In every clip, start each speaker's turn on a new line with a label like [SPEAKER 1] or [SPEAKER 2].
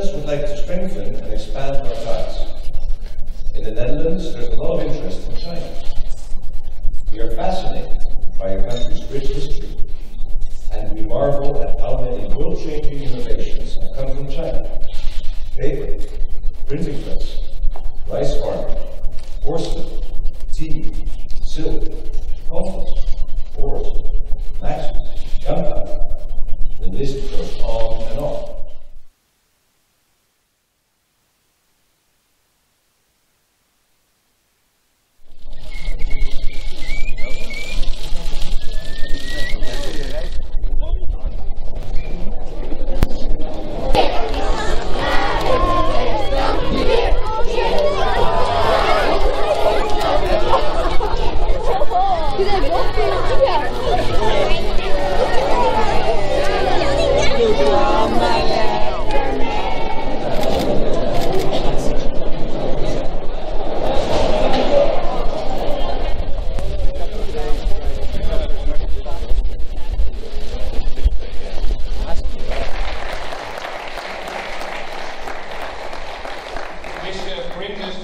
[SPEAKER 1] The Netherlands would like to strengthen and expand our ties. In the Netherlands, there's a lot of interest in China. We are fascinated by your country's rich history, and we marvel at how many world-changing innovations have come from China. Paper, printing press, rice farming, porcelain, tea, silk, compass, oars, matches, gunpowder. The list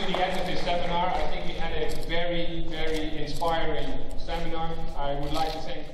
[SPEAKER 2] the end of this seminar. I think we had a very, very inspiring seminar. I would like to thank